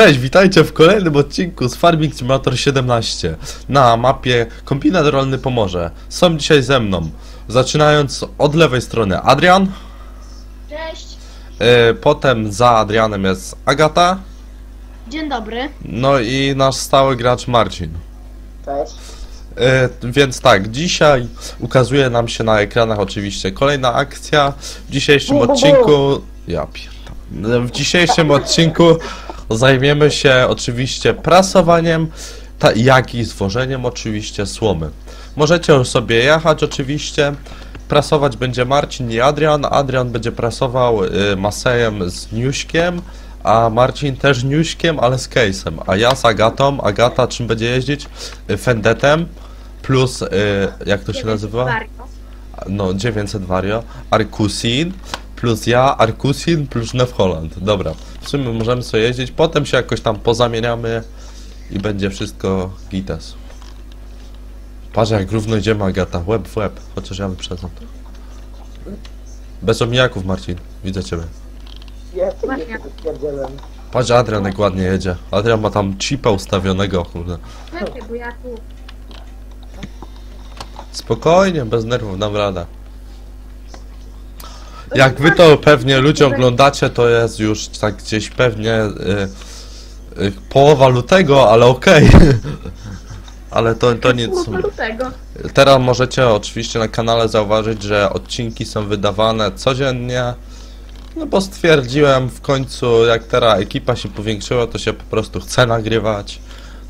Cześć, witajcie w kolejnym odcinku z Farming Simulator 17 na mapie Kombinat Rolny Pomorze. Są dzisiaj ze mną, zaczynając od lewej strony Adrian, Cześć. y, potem za Adrianem jest Agata, Dzień dobry. no i nasz stały gracz Marcin. Cześć. Y, Więc tak, dzisiaj ukazuje nam się na ekranach oczywiście kolejna akcja. W dzisiejszym Bu, bu, bu. odcinku... Ja pierdolę. W dzisiejszym odcinku zajmiemy się oczywiście prasowaniem, ta, jak i zwożeniem oczywiście słomy. Możecie już sobie jechać oczywiście. Prasować będzie Marcin i Adrian. Adrian będzie prasował y, Masejem z Niuśkiem, a Marcin też Niuśkiem, ale z case'em. A ja z Agatą. Agata czym będzie jeździć? Y, Fendetem plus, y, jak to się nazywa? No, 900 Vario. Arkusin plus ja, Arkusin plus Nev Holland. Dobra, w sumie możemy sobie jeździć. Potem się jakoś tam pozamieniamy i będzie wszystko gites. Patrz jak równo idziemy Agata, łeb w łeb. Chociaż ja wyprzedzam. Bez omijaków Marcin, widzę ciebie. Ja nie. Patrz Adrian jak ładnie jedzie. Adrian ma tam chipa ustawionego, kurde. Czekaj, bo ja tu... Spokojnie, bez nerwów, dam radę. Jak wy to pewnie ludzie oglądacie, to jest już tak gdzieś pewnie y, y, połowa lutego, ale okej. ale to, to nic. Połowa lutego. Teraz możecie oczywiście na kanale zauważyć, że odcinki są wydawane codziennie. No bo stwierdziłem w końcu, jak teraz ekipa się powiększyła, to się po prostu chce nagrywać.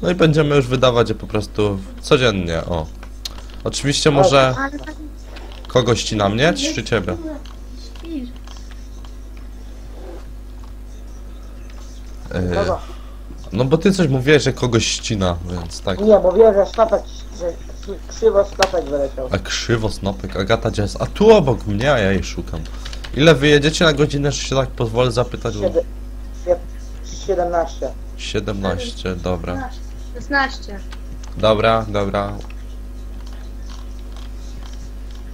No i będziemy już wydawać je po prostu codziennie, o. Oczywiście może kogoś ci na mnie, czy ciebie? Kogo? no bo ty coś mówiłeś, że kogoś ścina, więc tak. Nie, bo wiem, że snopek, że krzy- krzywo snopek wyleciał. A krzywo snopek, Agata gdzie jest? A tu obok mnie, a ja jej szukam. Ile wyjedziecie na godzinę, że się tak pozwolę zapytać? Siedem, sie- 17. 17, dobra. 16. Dobra, dobra.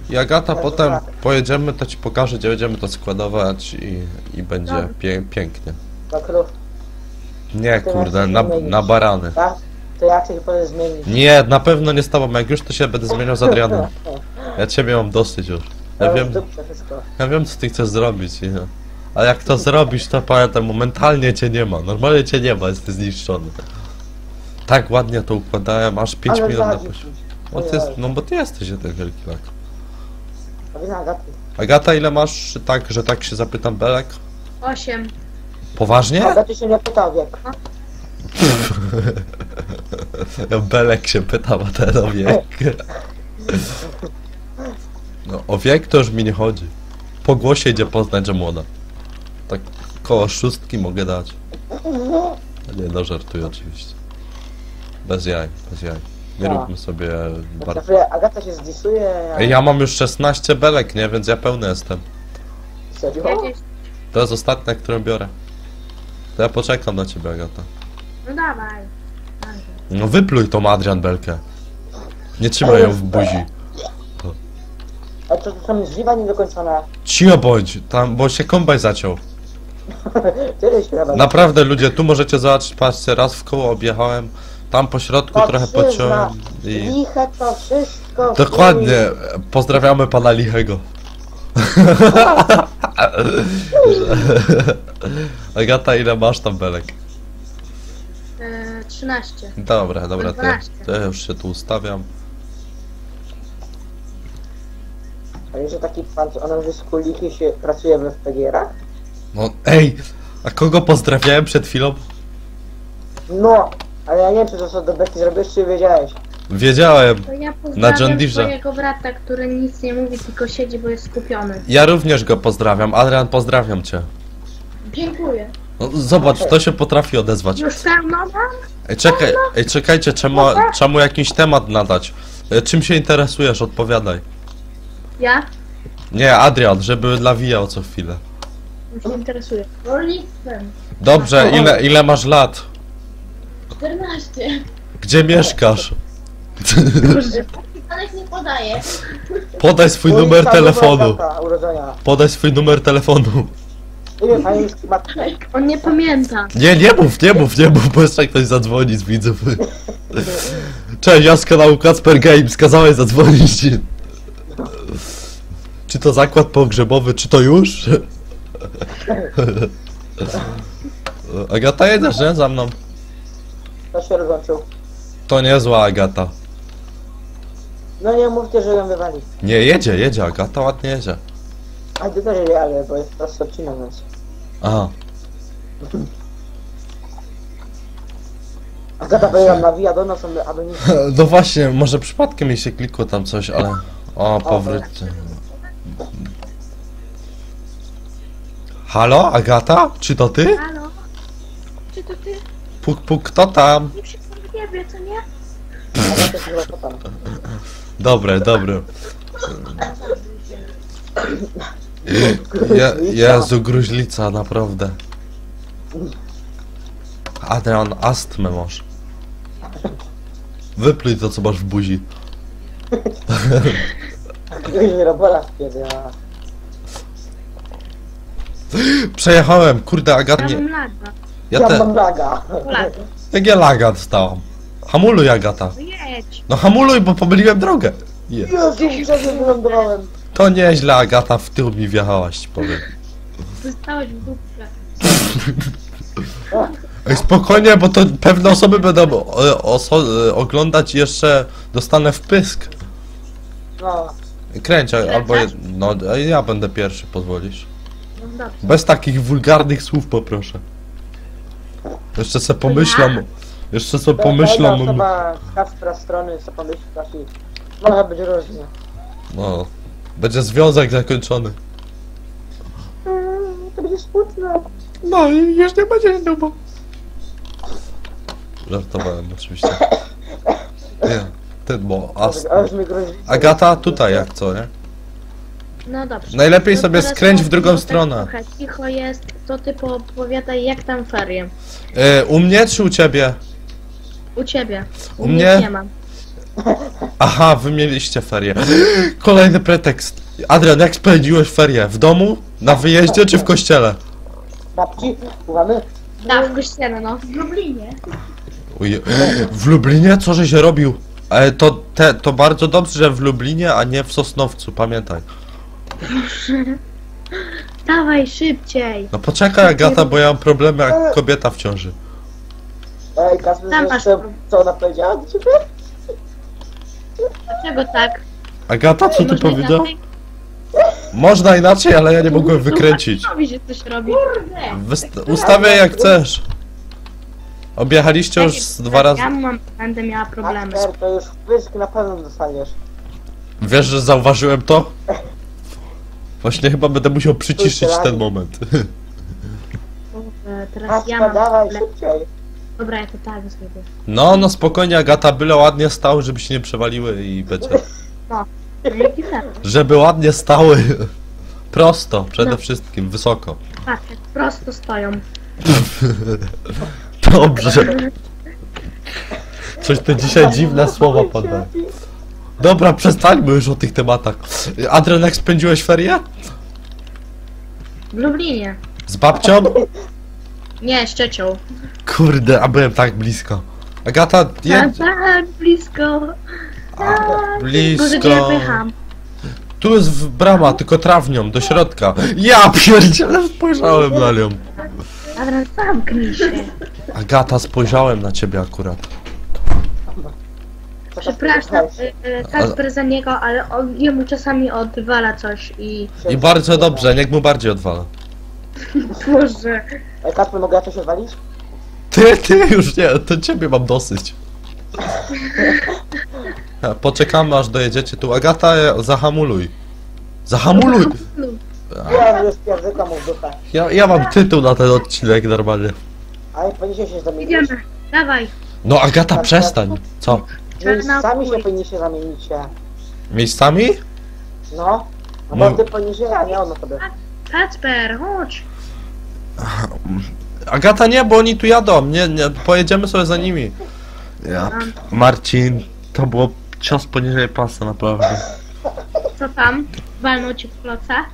I Agata, potem pojedziemy, to ci pokażę, gdzie będziemy to składować i, i będzie pie pięknie. Do krów. Nie, To kurde, na, na barany. Tak? To ja chcę się potem zmienić. Nie, na pewno nie z tobą, jak już to się będę zmieniał z Adrianem. Ja ciebie mam dosyć już. Ja wiem, Dupce wszystko. ja wiem co ty chcesz zrobić, nie? A jak to zrobisz, to pamiętam, momentalnie cię nie ma. Normalnie cię nie ma, jesteś zniszczony. Tak ładnie to układałem, aż 5 Ale minut na zadzi- poziomie. Bo ty jest, no bo ty jesteś jeden wielki lak. A Agaty. Agata, ile masz, tak, że tak się zapytam, Belek? 8. Poważnie? Agaty się nie pytał wiek. Belek się pyta, a ten o wiek. No, o wiek to już mi nie chodzi. Po głosie idzie poznać, że młoda. Tak koło szóstki mogę dać. Nie no, żartuję oczywiście. Bez jaj, bez jaj. Nie Tak. róbmy sobie bardzo... Agata się zdisuje, a ja mam już 16 belek, nie? Więc ja pełny jestem. serio? To jest ostatnia, którą biorę. To ja poczekam na ciebie, Agata. No dawaj. No wypluj tą Adrian belkę. Nie trzymaj ją w buzi. A to, to są żliwa niedokończona. Cio bądź, tam, bo się kombaj zaciął. Tyle się chyba. Naprawdę ludzie, tu możecie zobaczyć, patrzcie, raz w koło objechałem, tam po środku trochę Patrzyzna. pociąłem i... Liche to wszystko. Dokładnie, pozdrawiamy pana Lichego. Agata, ile masz tam belek? E, 13. Dobra, dobra, to, 12. to ja już się tu ustawiam. A wiesz, że taki pan, co ona z lichy się pracuje w FPGR-ach? No, ej, a kogo pozdrawiałem przed chwilą? No, ale ja nie wiem, czy to co do Betty zrobiłeś, czy wiedziałeś. Wiedziałem. To ja Na John pozdrawiam Deere'ze. swojego brata, który nic nie mówi, tylko siedzi, bo jest skupiony. Ja również go pozdrawiam. Adrian, pozdrawiam cię. Dziękuję. No, zobacz, kto się potrafi odezwać. Już pełno mam? Ej, czekaj, ej, czekajcie, czemu, czemu jakiś temat nadać? E, Czym się interesujesz? Odpowiadaj. Ja? Nie, Adrian, żeby nawijał co chwilę. Mi się interesuje. Rolnictwem. Dobrze, ile, ile masz lat? 14. Gdzie mieszkasz? Ale nie podaję. Podaj swój numer Ulica telefonu. Data urodzenia. Podaj swój numer telefonu. Nie jest chyba On nie pamięta. Nie, nie mów, nie mów, nie mów, bo jeszcze ktoś zadzwoni z widzów. Cześć, ja z kanału Kacper Games, kazałeś zadzwonić. Czy to zakład pogrzebowy, czy to już? Agata, jedziesz, nie? Za mną. To się rozłączył. To niezła Agata. No nie mówcie, że ją wywali. Nie, jedzie, jedzie, Agata ładnie jedzie. A ty też nie, ale bo jest prosto odcinek, więc... Aha. Agata powiedziała, nawija do nas, aby- aby nie... No właśnie, może przypadkiem mi się klikło tam coś, ale... O, powróćcie. Halo, Agata? Czy to ty? Halo? Czy to ty? Puk, puk, kto tam? Nie nie wie, co nie? Agata tam. Dobre, dobre. Je, Jezu, gruźlica, naprawdę. Adrian, astmę masz. Wypluj to, co masz w buzi. Wpierdala. Przejechałem, kurde, Agat, Ja nie... Ja Ja te... mam laga. Laga. Jak ja laga dostałam. Hamuluj, Agata. No jedź. No hamuluj, bo pomyliłem drogę. Je. Wylądowałem? To nieźle, Agata, w tył mi wjechałaś, ci powiem. Zostałeś w dupce. Ej, spokojnie, bo to pewne osoby będą e, oso- e, oglądać i jeszcze dostanę wpysk. No, Kręć, a- albo je, no a ja będę pierwszy, pozwolisz. No dobrze. Bez takich wulgarnych słów poproszę. Jeszcze se pomyślam, jeszcze sobie pomyślam, Ta osoba z Kacpra strony, co pomyślasz i... Może być różnie. no, będzie związek zakończony. Mm, To będzie smutne. No i już nie będzie dubo. Żartowałem oczywiście. Nie, ten bo as... Aż mi grozi. Agata tutaj jak co, nie? No dobrze. Najlepiej To sobie teraz skręć w tak, drugą tak stronę. Trochę cicho jest, to ty poopowiadaj jak tam ferie. E, u mnie czy u ciebie? U ciebie. U, U mnie mnie? nie mam. Aha, wy mieliście ferie. Kolejny pretekst. Adrian, jak spędziłeś ferie? W domu? Na wyjeździe czy w kościele? Babci, słuchamy? Tak, w kościele, no. W Lublinie. Uje- W Lublinie? Co żeś robił? E, to, te, to bardzo dobrze, że w Lublinie, a nie w Sosnowcu, pamiętaj. Dawaj szybciej. No poczekaj Agata, bo ja mam problemy jak kobieta w ciąży. Ej, Tam masz problem. co ona powiedziała do ciebie? Dlaczego tak? Agata, co ty Można powiedział? inaczej? Można inaczej, ale ja nie mogłem wykręcić. Robi się coś robi. Wyst- ustawiaj jak chcesz. Objechaliście już z dwa razy. Ja mam, będę miała problemy. Kacper, to już wpysk na pewno dostaniesz. Wiesz, że zauważyłem to? Właśnie chyba będę musiał przyciszyć ten moment. E, Teraz ja mam dawaj, problem. szybciej. Dobra, ja to tak zrobię. No, no spokojnie Agata, byle ładnie stały, żeby się nie przewaliły i będzie. Jaki tak? Żeby ładnie stały. Prosto, przede No. wszystkim, wysoko. Tak, jak prosto stoją. Dobrze. Coś ty dzisiaj dziwne słowa padają. Dobra, przestańmy już o tych tematach. Adrian, jak spędziłeś ferie? W Lublinie. Z babcią? Nie, z ciocią. Kurde, a byłem tak blisko. Agata, Tak, jedź. tak, blisko. Tak. Blisko. Może gdzie ja pojechałam? Tu jest w- brama, tylko trawnią, do środka. Ja pierdzielę, spojrzałem na nią. Adrian, zamknij się. Agata, spojrzałem na ciebie akurat. Przepraszam, Kacper, y, y, Kasper za niego, ale on, jemu czasami odwala coś i... I bardzo dobrze, niech mu bardziej odwala. Boże. Ej, Kacper, mogę ja coś odwalić? Ty, ty już nie, to ciebie mam dosyć. Poczekamy aż dojedziecie tu. Agata, e, zahamuluj. Zahamuluj! Ja już mu w. Ja, ja mam tytuł na ten odcinek normalnie. Ale powinniście się zamienić. Idziemy. Dawaj. No Agata, przestań. Co? Miejscami się powinniście zamienić. Miejscami? No. No No. bo ty poniżej, a nie ono sobie. Kacper, chodź. Agata nie, bo oni tu jadą. Nie, nie, pojedziemy sobie za nimi. Ja. Marcin, to było cios poniżej pasa, naprawdę. Co tam? Walnął ci w kloca?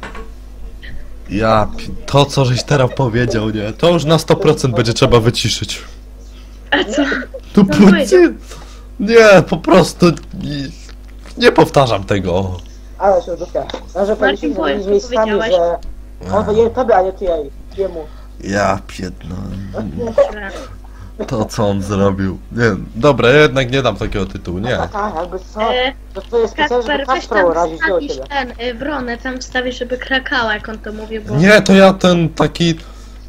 Ja, pi- to co żeś teraz powiedział, nie? To już na 100% będzie trzeba wyciszyć. A co? Tu Co pucy... powiedział? Nie, po prostu... Nie, nie powtarzam tego. Ale się dupia. No, że powinniśmy powiedz, co miejscami, powiedziałeś. że... On to nie tobie, a nie ty jej. Jemu. Ja pierdolę. To co on zrobił? Nie, dobra, ja jednak nie dam takiego tytułu, nie. Tak, tak, jakby co? E, To, to jest specjalnie, żeby Kasper, weź tam urazić do wstawisz ciebie. ten, y, wronę, tam wstawisz, żeby krakała, jak on to mówi, bo... Nie, to ja ten taki...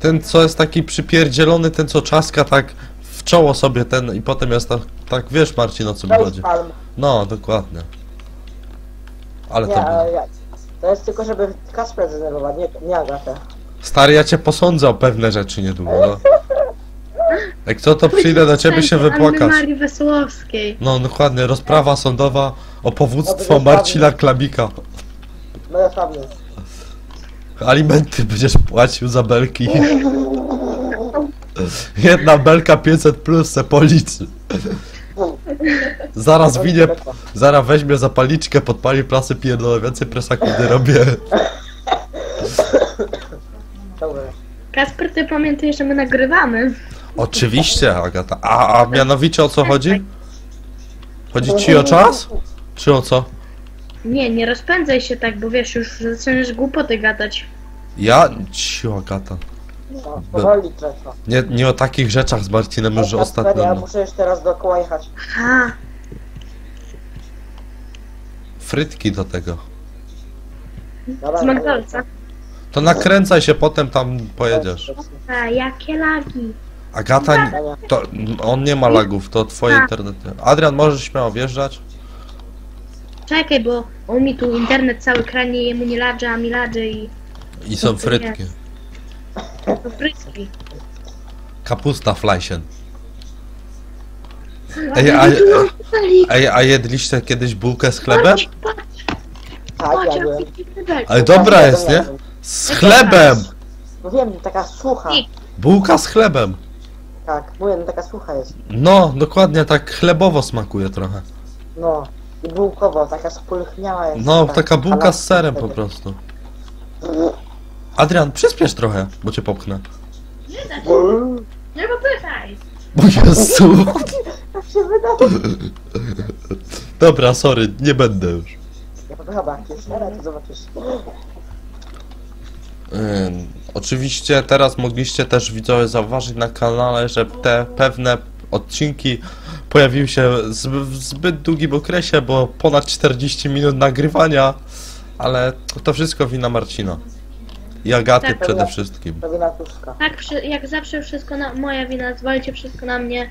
Ten co jest taki przypierdzielony, ten co czaska tak w czoło sobie ten i potem jest tak, tak wiesz Marcin o co mi chodzi. Facepalm. No, dokładnie. Ale Nie, to... ale ja. To jest tylko, żeby Kasper zdenerwować, nie, nie Agatę. Stary, ja cię posądzę o pewne rzeczy niedługo. No. Jak co, to przyjdę do ciebie się wypłakać. Marii Wesołowskiej. No, dokładnie, rozprawa sądowa o powództwo Marcina Klabika. No sławny. Alimenty będziesz płacił za belki. Jedna belka 500 plus se policzy. Zaraz winie, zaraz weźmie zapalniczkę, podpali plasy pierdolę, więcej presaków nie robię. Kasper, ty pamiętaj, że my nagrywamy. Oczywiście, Agata. A, a mianowicie o co chodzi? Chodzi ci o czas? Czy o co? Nie, nie rozpędzaj się tak, bo wiesz, już zaczynasz głupoty gadać. Ja? Ciu, Agata. No, powoli trzeba. Nie, nie o takich rzeczach z Marcinem już Kasper, ostatnio. Ja no. muszę jeszcze raz dookoła jechać. Ha, Frytki do tego. Dobra, z McDonald'sa. To nakręcaj się, potem tam pojedziesz. A, jakie lagi. Agata, to on nie ma lagów, to twoje internety. Adrian, możesz śmiało wjeżdżać? Czekaj, bo on mi tu internet cały kranie, jemu nie ladże, a mi ladże i I są frytki. to frytki. Kapusta flajsien. Ej, a, ej, a jedliście kiedyś bułkę z chlebem? Tak, ja. Ale dobra jest, nie? Z chlebem! No wiem, taka sucha. Bułka z chlebem. Tak, mówię, no taka sucha jest. No, dokładnie tak chlebowo smakuje trochę. No. I bułkowo, taka spulchniała jest. No, Tak, taka bułka z serem po prostu. Adrian, przyspiesz trochę, bo cię popchnę. Nie popychaj. O Jezu. Tak się wydaje. Dobra, sorry, nie będę już. Ja popycham ale to zobaczysz. Oczywiście teraz mogliście też widzowie zauważyć na kanale, że te pewne odcinki pojawiły się w zbyt długim okresie, bo ponad 40 minut nagrywania, ale to wszystko wina Marcina. I Agaty Tak. przede wszystkim. To wina Tuska. Tak, przy, jak zawsze wszystko na moja wina, zwalcie wszystko na mnie.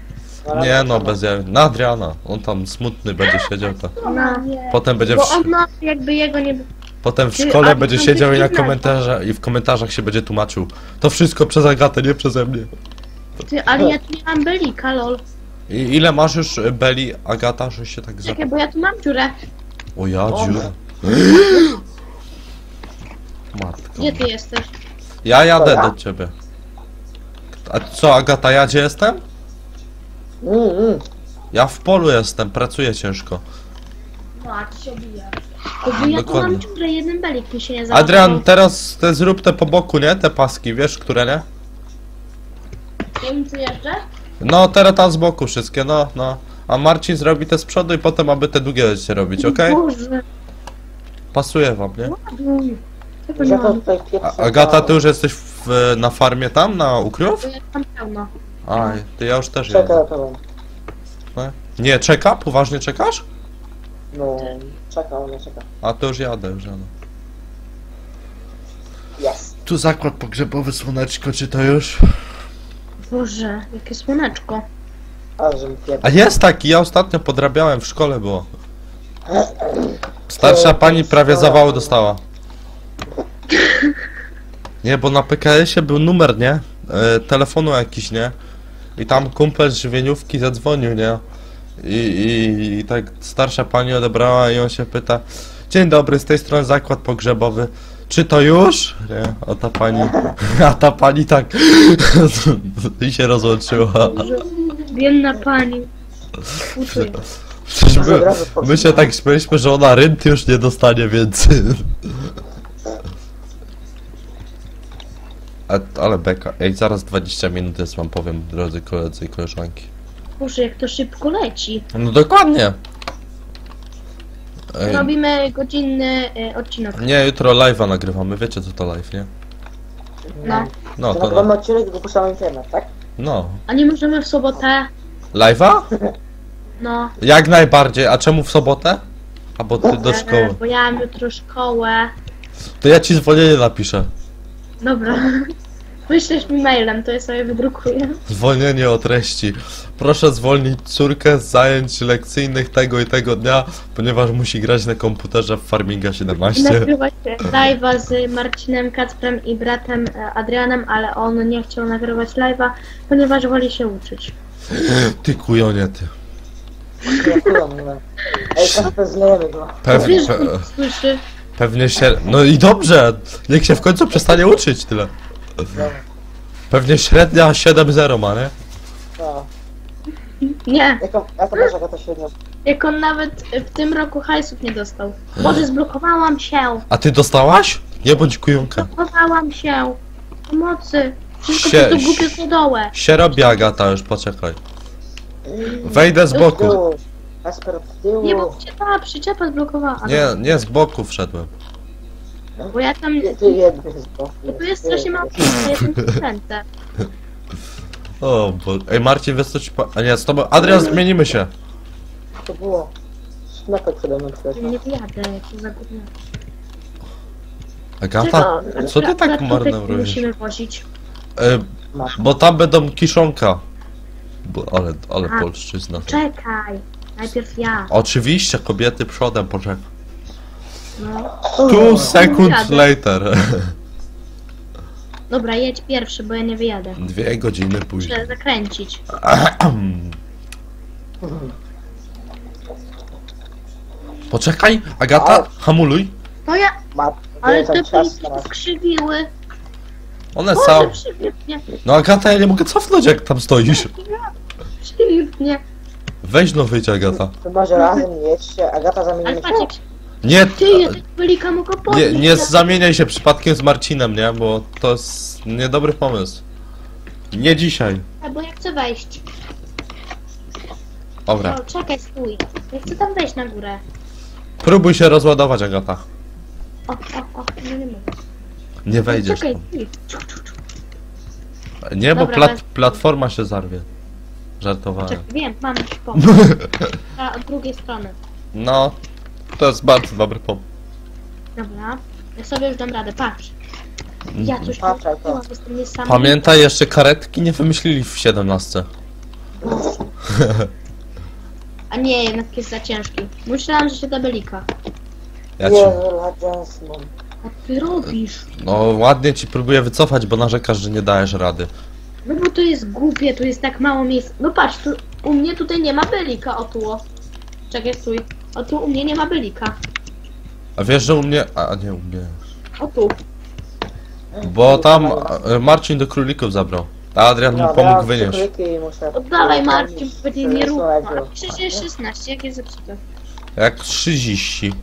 Nie no, bez ja... Na Adriana. On tam smutny będzie siedział. To. No, Potem będzie bo on no, jakby jego nie... potem w Ty, szkole będzie siedział i na ty komentarze i w komentarzach się będzie tłumaczył. To wszystko przez Agatę, nie przeze mnie. Ty, ale ja tu nie mam belika, lol. I ile masz już e, Beli, Agata, że się tak za... Czekaj, bo ja tu mam dziurę. O ja, dziura. Matko. Gdzie ty jesteś? Ja jadę do ciebie. A co, Agata, ja gdzie jestem? Mm, mm. Ja w polu jestem, pracuję ciężko. No, a ty się obijasz. Bo ja tu Dokładnie. mam dziurę, jeden belik mi się nie załadował. Adrian, teraz te zrób te po boku, nie? Te paski, wiesz, które nie? Wiem, co jeżdżę? No, teraz tam z boku wszystkie, no, no. A Marcin zrobi te z przodu i potem aby te długie będziecie robić, okej? Boże, Pasuje wam, nie? ładuj. To mam? tutaj A. Agata, ty już jesteś w, na farmie tam, na ukryw? Bo ja tam pełno. Aj, ty ja już też Czekaj jadę. na to. No. Nie, czeka? Poważnie czekasz? No, czekał, nie czeka. A to już jadę, już jadę. Jest. Tu zakład pogrzebowy, słoneczko, czy to już? Boże, jakie słoneczko. Ale że mi A jest taki, ja ostatnio podrabiałem w szkole było. Starsza pani prawie zawału dostała. Nie, bo na PKS-ie był numer, nie? E, telefonu jakiś, nie? I tam kumpel z żywieniówki zadzwonił, nie? I, i, I tak starsza pani odebrała i on się pyta Dzień dobry, z tej strony zakład pogrzebowy. Czy to już? Nie, a ta pani... A ta pani tak... I się rozłączyła. Biedna pani. Przecież Może my, my się tak śmieliśmy, że ona rynty już nie dostanie więcej. A, ale beka. Ej, zaraz 20 minut jest wam powiem, drodzy koledzy i koleżanki. Boże, jak to szybko leci. No dokładnie. Ej, Robimy godzinny y, odcinek. nie, jutro live'a nagrywamy, wiecie co to live, nie? No. No, To to nagramy odcinek i go puszczamy w internet, tak? no. A nie możemy w sobotę? Live'a? No. Jak najbardziej, a czemu w sobotę? A bo ty do e, szkoły. Bo ja mam jutro szkołę. To ja ci zwolnienie napiszę. Dobra. Wyślesz mi mailem, to ja sobie wydrukuję. Zwolnienie o treści. Proszę zwolnić córkę z zajęć lekcyjnych tego i tego dnia, ponieważ musi grać na komputerze w Farminga 17. Nagrywać live'a z Marcinem Kacprem i bratem e, Adrianem, ale on nie chciał nagrywać live'a, ponieważ woli się uczyć. Ty kujonie, ty. Ej, Kasper, zlejemy go. Pewnie, Wiesz, pe, słyszy. pewnie się... No i dobrze, niech się w końcu przestanie uczyć tyle. Pewnie średnia 7-0 ma, nie? no. Nie, Jaką, jaka masz Agata średnią? jak on nawet w tym roku hajsów nie dostał. Boże, zblokowałam się! A ty dostałaś? Nie bądź kujonka. Zblokowałam się! Pomocy! Wszystko Sie- to głupie stodołę. Się robi Agata, już poczekaj. Wejdę z boku. Kasper. Nie, bo się ta przyczepa zblokowała. Nie, nie z boku wszedłem. Bo ja tam... Ty, ty jedny z. Tu jest strasznie mało miejsca, kręcę. O, bo... Ej, Marcin, wiesz co ci po... A nie, z tobą... Adrian, zmienimy się. To było. Snapek przede mną przyleciał. Nie wyjadę, jak to za gówno. Agata, co ty tak Akurat tutaj marnujesz? musimy wozić. E, Masz. bo tam będą kiszonka. Bo, ale, ale A, polszczyzna. Czekaj! Najpierw ja. Oczywiście, kobiety przodem, poczekaj. No. Two seconds Jadę. later. Dobra, jedź pierwszy, bo ja nie wyjadę. Dwie godziny później. Muszę zakręcić. Poczekaj, Agata, hamuluj. To ja... Ma, Ale te teraz. skrzywiły. One Boże, są. mnie. No Agata, ja nie mogę cofnąć jak tam stoisz. Przybił mnie. Weź no wyjdź Agata. To może razem jedźcie. Agata zamienimy się... Nie, Ty, ja mogę nie, podnieść. nie zamieniaj się przypadkiem z Marcinem, nie? Bo to jest niedobry pomysł. Nie dzisiaj. Bo ja chcę wejść. Dobra. O, czekaj, stój. Ja chcę tam wejść na górę. Próbuj się rozładować, Agata. O, o, o, no nie mogę. Nie wejdziesz Czekaj, tam. stój. Nie, bo Dobra, plat, platforma się zarwie. Żartowałem. Czekaj, wiem, mam jakiś pomysł. A od drugiej strony. No, to jest bardzo dobry pomysł. Dobra. Ja sobie już dam radę, patrz. Ja coś tu Patrzaj, to. zrobiłam, jestem niesamowita. Pamiętaj, jeszcze karetki nie wymyślili w 17. A nie, jednak jest za ciężki. Myślałam, że się da belika. Ja ci, Jasmine. A ty robisz? no ładnie ci próbuję wycofać, bo narzekasz, że nie dajesz rady. No bo to jest głupie, tu jest tak mało miejsca. No patrz, tu, u mnie tutaj nie ma belika, o tu. o. Czekaj, stój. O tu u mnie nie ma belika. A wiesz, że u mnie... A nie, u mnie. O tu. Bo tam e, Marcin do królików zabrał. A Adrian mu pomógł wynieść. Oddawaj Marcin, będzie Nie przecież jest 16, jak jest zepsute. Jak 30.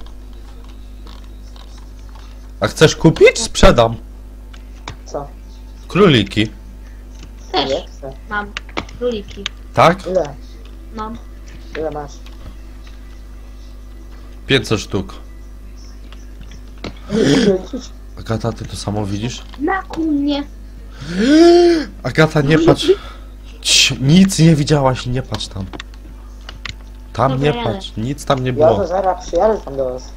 A chcesz kupić? Sprzedam. Co? Króliki. Też chcę. mam króliki. Tak? Ile? No. Ile masz? 500 sztuk. Agata, ty to samo widzisz? Na ku mnie. Agata, nie patrz. Cii, nic nie widziałaś, nie patrz tam. Tam Dobra, nie jadę. patrz, nic tam nie Ja to było. zaraz przyjadę tam do was.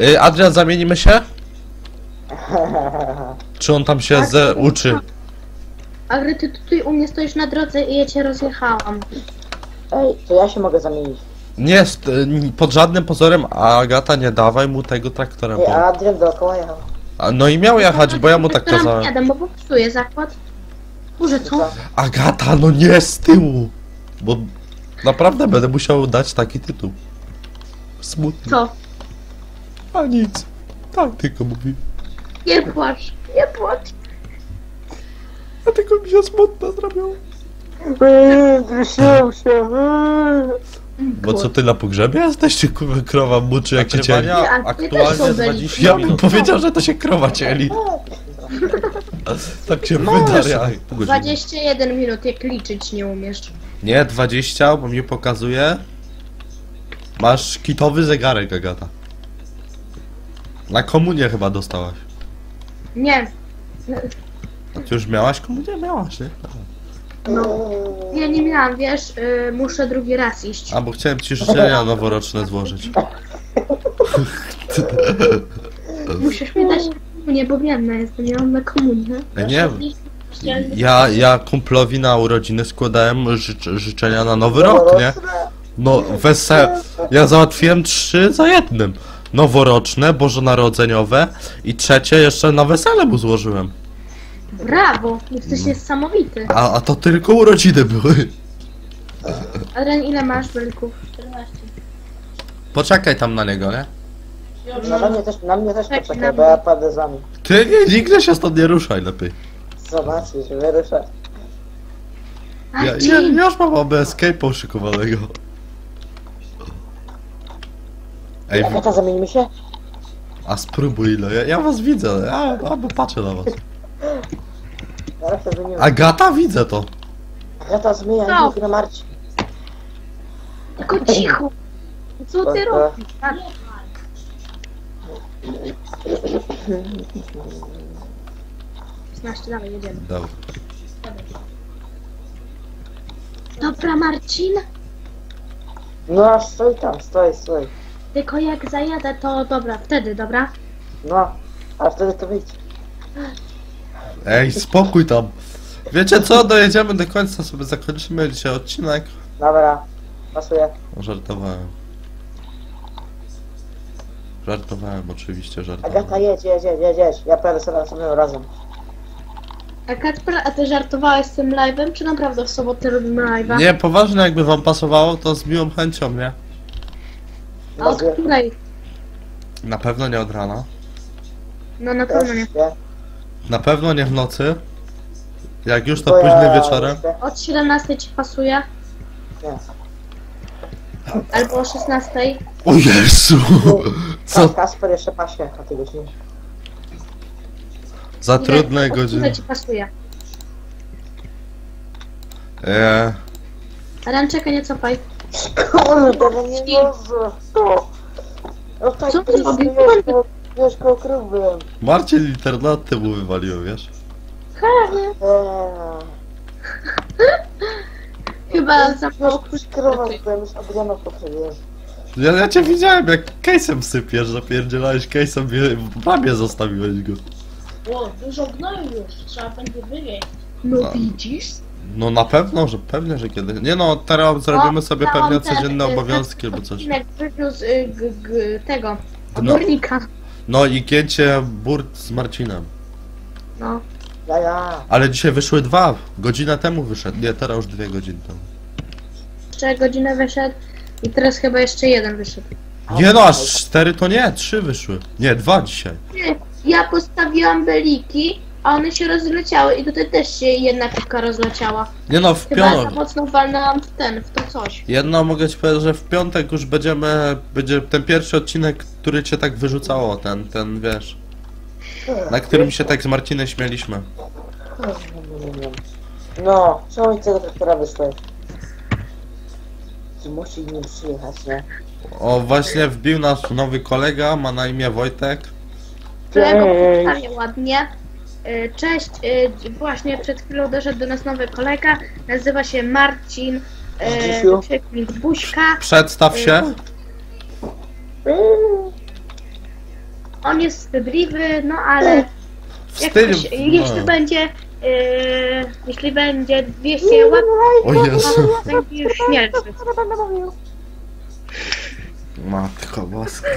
Y, Adrian, zamienimy się? Czy on tam się Tak. ze uczy? Ale ty tutaj u mnie stoisz na drodze i ja cię rozjechałam. Ej, to ja się mogę zamienić. Nie, pod żadnym pozorem, a Agata, nie dawaj mu tego traktora, bo... Adrian dookoła jechał. A, no i miał jechać, bo ja mu tak kazałem. Jadę, bo popsuję zakład. Boże, To co? Agata, no nie z tyłu! Bo naprawdę będę musiał dać taki tytuł. Smutny. Co? A nic. Tak tylko mówi. Nie płacz, nie płacz. A tylko mi się smutno zrobiło. Eee, Druszył się. eee. Bo co ty na pogrzebie jesteś, czy kurwa krowa muczy jak cię cieli? Ja, ty też są Aktualnie byli. 20 Ja bym powiedział, że to się krowa cieli. Tak się Możesz. wydaje. Pół godziny. 21 minut, jak liczyć nie umiesz. Nie, 20, bo mi pokazuje. Masz kitowy zegarek, Agata. Na komunię chyba dostałaś. Nie, A ty już miałaś komunię? Miałaś, nie? No. Ja nie miałam, wiesz, y, muszę drugi raz iść. A, bo chciałem ci życzenia noworoczne złożyć. Musisz mi dać komunię, bo biedna jestem, ja mam na komunię. E, Nie, ja, ja kumplowi na urodziny składałem życz, życzenia na nowy rok, nie? No, wesel... Ja załatwiłem trzy za jednym. Noworoczne, bożonarodzeniowe i trzecie jeszcze na wesele mu złożyłem. Brawo, jesteś niesamowity. A, a to tylko urodziny były. Adrian, ile masz belków? 14. Poczekaj tam na niego, nie? No, na mnie też, na mnie też Tak, poczekaj, na bo ja padę za nim. Ty nie, nigdy się stąd nie ruszaj lepiej. Zobaczysz, wyruszę. Ja, ja, Marcin, ja już mam aby escape'a uszykowanego. Ej, Jaka to zamienimy się? a spróbuj ile. Ja, ja was widzę, ja, ja bo patrzę na was. Zaraz to zmienimy. Agata widzę to. Agata zmienia, Co? no. na tylko cicho. Co ty robisz? A, 16, dalej, jedziemy. Dobra. Dobra, Marcin, No, stoi tam, stoi, stoi. tylko jak zajadę, to dobra, wtedy, dobra? No, a wtedy to wyjdzie. Ej, spokój tam. Wiecie co, dojedziemy do końca, sobie zakończymy dzisiaj odcinek. Dobra, pasuje. Żartowałem. Żartowałem, oczywiście, Agata, żartowałem. jedź, jedź, jedź, jedź, jedź. Ja pojadę sobie następnym razem. A Kacper, a ty żartowałeś z tym live'em, czy naprawdę w sobotę robimy live'a? Nie, poważnie, jakby wam pasowało, to z miłą chęcią, nie? A od której? Na pewno nie od rana. No na pewno Też, nie. Na pewno nie w nocy. Jak już to Bo późnym ja wieczorem. Od 17 ci pasuje? Nie. Albo o 16? O Jezu! Co? Co Kasper jeszcze pasie na tej godzinie. za Ile- trudne od godziny. ci pasuje? Eee, czekaj, nie cofaj. Kurde, no nie może. No tak, Co ty ko- wiesz, koło krów byłem. Marcin internaty mu wywaliło, wiesz? Eee. Chyba za mało Już krowa byłem, już Adriana potrzebuję. Ja, ja cię widziałem, jak case'em sypiesz, zapierdzielałeś case'em, wie- w babie zostawiłeś go. O, dużo gnoju już, trzeba będzie wywieźć. No widzisz? No na pewno, że pewnie, że kiedyś. Nie no, teraz zrobimy sobie pewnie codzienne y, obowiązki albo coś. Odcinek wywiózł y, g, g, tego, No. obornika. No i gięcie burt z Marcinem. No. Ja, ja. Ale dzisiaj wyszły dwa. Godzinę temu wyszedł. Nie, teraz już dwie godziny temu. Jeszcze godzinę wyszedł i teraz chyba jeszcze jeden wyszedł. Nie no, aż cztery to nie, trzy wyszły. Nie, dwa dzisiaj. Nie, Ja postawiłam beliki, a one się rozleciały i tutaj też się jedna piłka rozleciała. Nie no, w Chyba za piątek. mocno walnęłam w ten, w to coś. Jedno mogę ci powiedzieć, że w piątek już będziemy, będzie ten pierwszy odcinek, który cię tak wyrzucało, ten, ten, wiesz, na którym się tak z Marcinem śmieliśmy. No, czemu mi tego traktora wysłać? Czy musi nim przyjechać, nie? O, właśnie wbił nasz nowy kolega, ma na imię Wojtek. Przedstawię ładnie. Y, Cześć, y, właśnie przed chwilą doszedł do nas nowy kolega, nazywa się Marcin Przyknik Buźka. Przedstaw się. On jest wstydliwy, no ale Wstyd. jakoś, jeśli No. będzie y, jeśli będzie 200 łap, O Jezu. będzie już śmierci. Matko boska.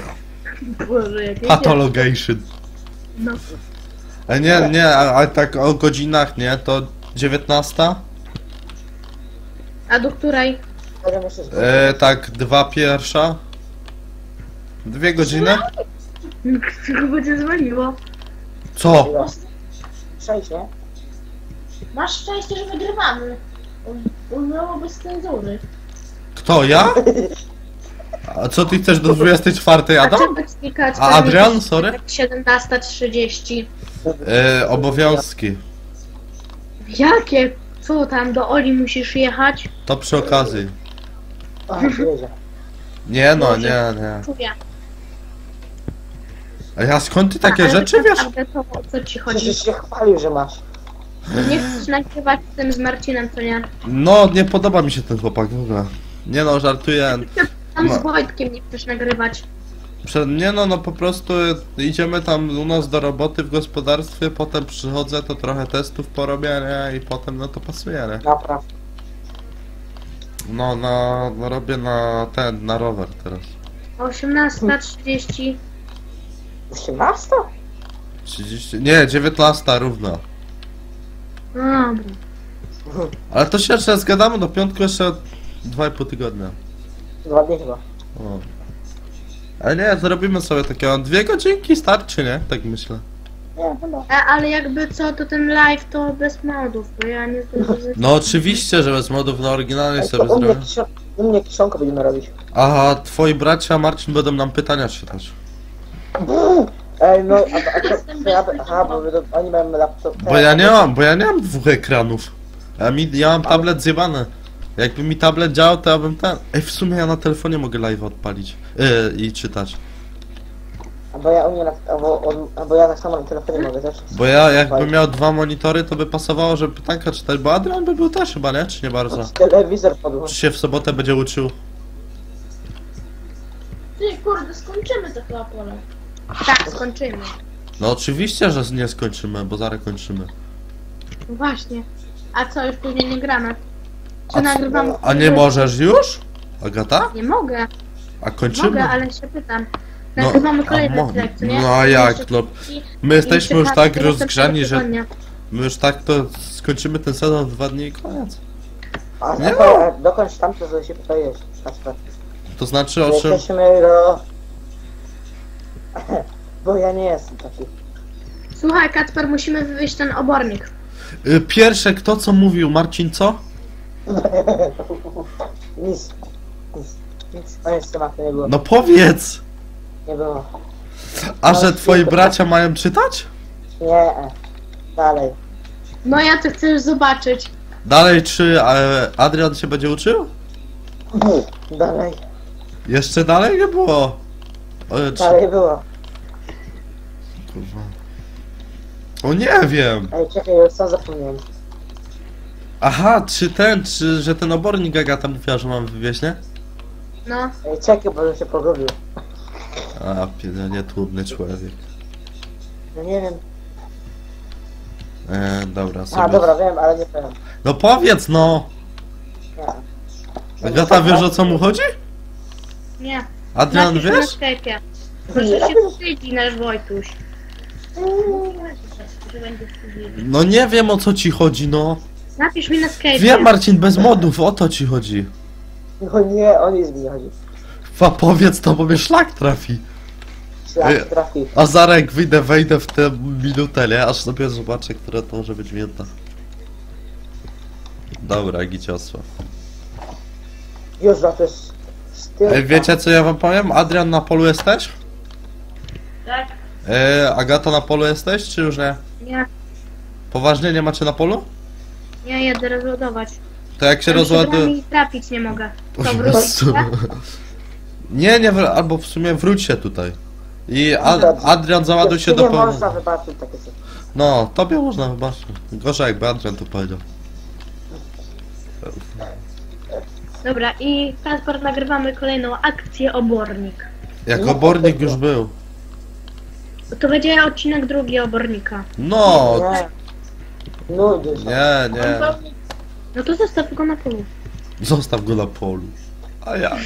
Boże, jak Patologation. No. E, nie, nie, a, a tak o godzinach, nie, to 19? A do której? Muszę E, tak, dwa pierwsza. Dwie godziny? Czego będzie zwaliło? Co? Nie? Masz szczęście, że wygrywamy. Umiało bez cenzury. Kto, ja? A co ty chcesz do 24, A Adam? ci Kacper A Adrian, sorry? tak 17.30. E, obowiązki. Jakie? Co tam, do Oli musisz jechać? To przy okazji. A, jedzie. Nie no, nie, nie. Czuję. A ja skąd ty takie Ale rzeczy tak wiesz? naprawdę To o co ci chodzi? Przecież się chwalił, że masz. Nie chcesz nagrywać z tym z Marcinem, co nie? No, nie podoba mi się ten chłopak w ogóle. Nie no, żartuję. Tam No. z Wojtkiem nie chcesz nagrywać. Prze- nie no, no po prostu idziemy tam u nas do roboty w gospodarstwie, potem przychodzę, to trochę testów porobię, nie? I potem no to pasuje, nie? Naprawdę. No, na, no robię na ten, na rower teraz. 18.30. 18? 30, nie, 19 równo. Dobra. Ale to się jeszcze zgadamy do piątku jeszcze 2,5 tygodnia. Dwa dni chyba. O. Ale nie, zrobimy sobie takiego, dwie godzinki starczy, nie? Tak myślę. Nie, chyba. A, ale jakby co, to ten live to bez modów, bo ja nie ze... No oczywiście, że bez modów na oryginalnej Ej, sobie u mnie, zrobię. kiszo- u mnie kiszonko będziemy robić. Aha, twoi bracia Marcin będą nam pytania czytać. Ej, no, a, a, to, to ja, aha, bo wy- oni mają laptop. Bo ja nie mam, bo ja nie mam dwóch ekranów. Ja, mi, ja mam tablet zjebany. Jakby mi tablet działał, to ja bym ten... Ej, w sumie ja na telefonie mogę live odpalić. Yy, I czytać. Albo ja u mnie, na, albo, on, albo ja tak samo na telefonie mogę też. Bo ja jakbym miał dwa monitory, to by pasowało, żeby pytanka czytać. Bo Adrian by był też chyba, nie? Czy nie bardzo? Telewizor podłącz. Czy się w sobotę będzie uczył? Ty, kurde, skończymy to chyba pole. Tak, skończymy. No oczywiście, że nie skończymy, bo zaraz kończymy. No właśnie. A co, już później nie gramy? A nagrywamy... A nie możesz już? Agata? Nie mogę, A kończymy? mogę, ale się pytam. No, Nagrywamy a kolejny mo- odcinek, co nie? no a jak, no, My jesteśmy już tak rozgrzani, że my już tak to skończymy ten sezon w dwa dni i koniec. A, Nie a, a, dokończ tamto, co się pytajesz. Kasper. To znaczy o czym... Jesteśmy do... Bo ja nie jestem taki. Słuchaj, Kacper, musimy wywieźć ten obornik. Y, Pierwsze, kto co mówił? Marcin co? Nic. Nic. Nic. Koniec tematu nie było. No powiedz! Nie było. A że twoi bracia mają czytać? Nie. e. Dalej. No ja to chcę już zobaczyć. Dalej, czy e, Adrian się będzie uczył? Dalej. Jeszcze dalej nie było. O, czy, Dalej było. kurwa. O nie wiem. Ej, czekaj, już co zapomniałem. Aha, czy ten, czy że ten obornik Agata mówiła, że mam wywieźć, nie? No, Ej, czekaj, bo bym się pogubił. A, nie trudny człowiek. No nie wiem. E, dobra, sobie. A, dobra, wiem, ale nie powiem. No powiedz no! Nie. Agata, wiesz o co mu chodzi? nie. Adrian, Napisz na wiesz? Skype'ie. Proszę się wstydzi nasz Wojtuś. Że będzie wstydził. No nie wiem o co ci chodzi, no. Napisz mi na Skype'ie. Wiem, Marcin, bez modów, o to ci chodzi. No nie, on nic mi nie chodzi. Fa, powiedz to, bo mnie szlak trafi. Szlak trafi. A Zarek wyjdę, wejdę w tę minutę, nie? Aż sobie zobaczę, które to może być minuta. Dobra, giciosła. Już, to jest styl. Ej, wiecie co ja wam powiem? Adrian, na polu jesteś? Tak? E, Agata, na polu jesteś, czy już nie? Nie, Poważnie, nie macie na polu? Nie, jadę rozładować. To jak się Tam rozładuje... brami trafić nie mogę. To wróć, tak? Nie, nie, wr- albo w sumie wróćcie tutaj. I Ad Dobra. Adrian załaduj się do Nie można wybaczyć takie coś. No, tobie można wybaczyć. Gorzej jakby Adrian to powiedział. Dobra, i Kacper nagrywamy kolejną akcję obornik. Jak No, obornik już był. To będzie odcinek drugi obornika. No, Nie. Nudy są. nie, nie. No to zostaw go na polu. Zostaw go na polu. A ja.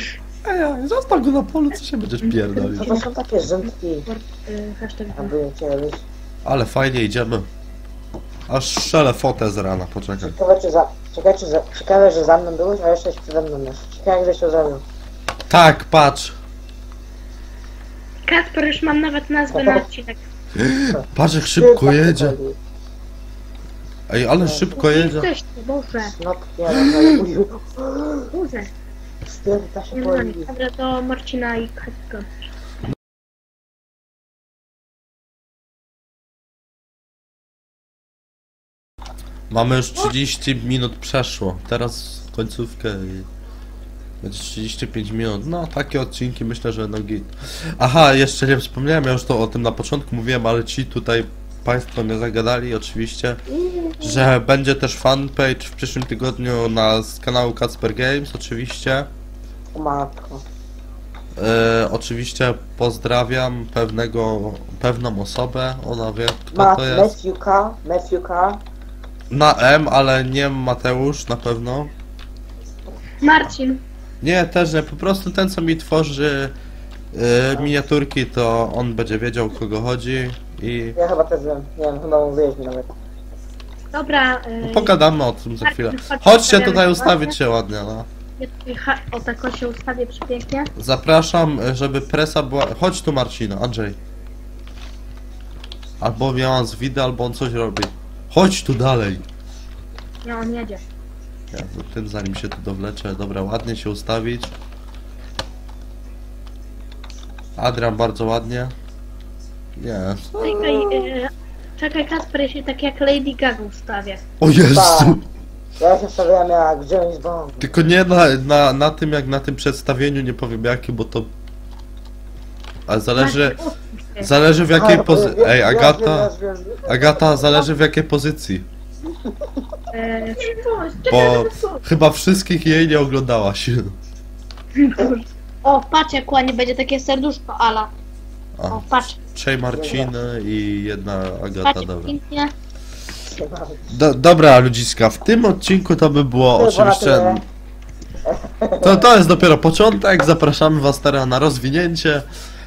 A ja, zostaw go na polu, co się będziesz pierdolił. To, to są takie rzędki, Y, hashtag być. Ale fajnie idziemy. Aż strzelę fotę z rana, poczekaj. Ciekawe, czy za... Ciekawe, czy za... Ciekawe, że za mną byłeś, a jeszcze przede mną jest. Ciekawe, jak żeś to zrobił. Tak, patrz. Kacper, już mam nawet nazwę na odcinek. Patrz jak szybko tak jedzie. Ej, ale szybko jedzie. Jesteś, Boże. No, nie, no, no, uj, Boże. Się Nie ma. Dobra, to Marcina i Katka. Mamy już 30 minut przeszło. Teraz końcówkę i będzie 35 minut. No, takie odcinki myślę, że no git. Aha, jeszcze nie wspomniałem, ja już to o tym na początku mówiłem, ale ci tutaj Państwo mnie zagadali oczywiście, że będzie też fanpage w przyszłym tygodniu na z kanału Kacper Games oczywiście. O matko. E, oczywiście pozdrawiam pewnego, pewną osobę, ona wie kto Mat, to jest. Matthew K. Matthew K. Na M, ale nie Mateusz na pewno. Marcin. Nie, też nie, po prostu ten co mi tworzy y, miniaturki, to on będzie wiedział o kogo chodzi i Ja chyba też wiem. Nie wiem, chyba mówiłeś mi nawet. Dobra. no, Yy, pogadamy o tym za chwilę. chodź, Chodźcie tutaj ustawić ładnie. się ładnie, no. O tak się ustawię przepięknie. Zapraszam, y, żeby presa była... Chodź tu Marcina, Andrzej. Albo miałam z widy, albo on coś robi. Chodź tu dalej. Nie, on jedzie. Ja za tym zanim się tu dowleczę, dobra, ładnie się ustawić. Adrian bardzo ładnie. Nie. Czekaj, yy, czekaj Kasper, ja się tak jak Lady Gaga ustawię. O Jezu! Ja się stawiam jak James Bond. Tylko nie na, na, na tym jak na tym przedstawieniu, nie powiem jakie, bo to... A zależy, się. zależy w jakiej pozycji... Ej, Agata, wiem, wiem, wiem. Agata, zależy w jakiej pozycji. Yy, Bo chyba wszystkich jej nie oglądałaś. O, patrz jak ładnie będzie takie serduszko Ala. A, O, patrz. trzej Marciny i jedna Agata, Patrz dobra. pięknie. Do, dobra, ludziska, w tym odcinku to by było oczywiście... To, to jest dopiero początek, zapraszamy was teraz na rozwinięcie.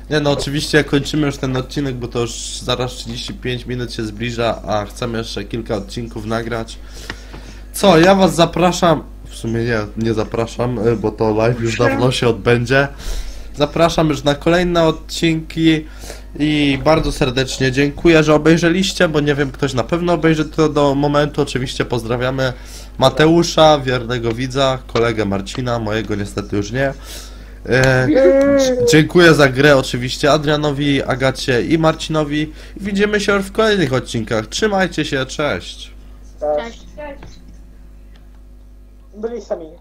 Nie no, oczywiście kończymy już ten odcinek, bo to już zaraz 35 minut się zbliża, a chcemy jeszcze kilka odcinków nagrać. Co, ja was zapraszam, sumie nie, nie zapraszam, y, bo to live już dawno się odbędzie. Zapraszam już na kolejne odcinki i bardzo serdecznie dziękuję, że obejrzeliście, bo nie wiem, ktoś na pewno obejrzy to do momentu. Oczywiście pozdrawiamy Mateusza, wiernego widza, kolegę Marcina, mojego niestety już nie. E, dziękuję za grę oczywiście Adrianowi, Agacie i Marcinowi. Widzimy się już w kolejnych odcinkach. Trzymajcie się, cześć! Cześć. Cześć. Byli sami.